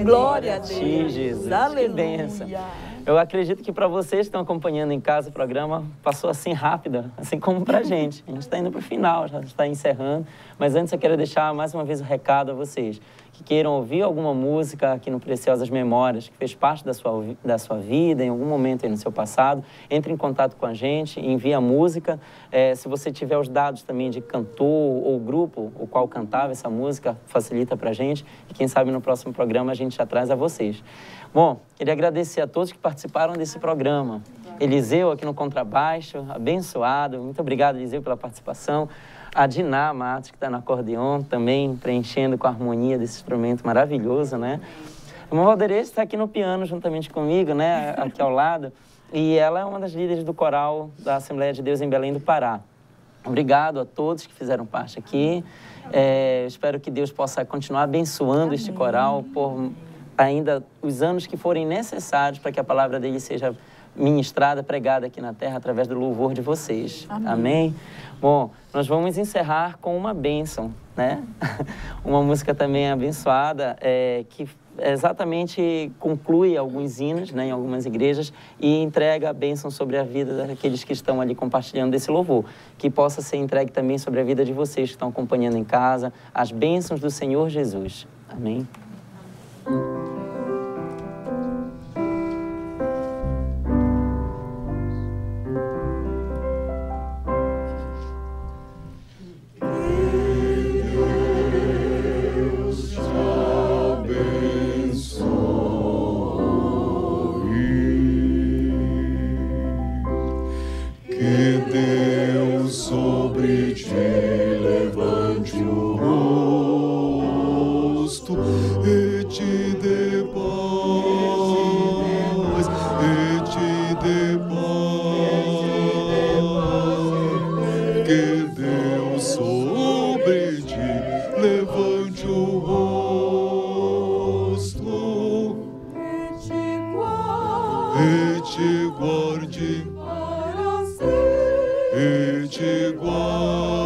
Glória a Deus. Ti, Jesus. Que Aleluia. Eu acredito que para vocês que estão acompanhando em casa o programa, passou assim rápido, assim como para a gente. A gente está indo para o final, já está encerrando. Mas antes eu quero deixar mais uma vez o recado a vocês que queiram ouvir alguma música aqui no Preciosas Memórias, que fez parte da sua, da sua vida, em algum momento aí no seu passado, entre em contato com a gente, envie a música. Eh, se você tiver os dados também de cantor ou grupo o qual cantava essa música, facilita para a gente. E quem sabe no próximo programa a gente já traz a vocês. Bom, queria agradecer a todos que participaram desse programa. Eliseu aqui no contrabaixo, abençoado. Muito obrigado, Eliseu, pela participação. A Diná Matos, que está no acordeon, também preenchendo com a harmonia desse instrumento maravilhoso, né? A Valderez está aqui no piano juntamente comigo, né? Aqui ao lado. E ela é uma das líderes do coral da Assembleia de Deus em Belém do Pará. Obrigado a todos que fizeram parte aqui. É, espero que Deus possa continuar abençoando este coral por ainda os anos que forem necessários para que a palavra dele seja ministrada, pregada aqui na terra através do louvor de vocês. Amém. Bom, nós vamos encerrar com uma bênção, né? uma música também abençoada é, que exatamente conclui alguns hinos né, em algumas igrejas e entrega a bênção sobre a vida daqueles que estão ali compartilhando desse louvor. Que possa ser entregue também sobre a vida de vocês que estão acompanhando em casa, as bênçãos do Senhor Jesus. Amém. Que levante o rosto e te dê paz, e te dê paz. Que Deus sobre ti levante o rosto e te guarde e te guarde.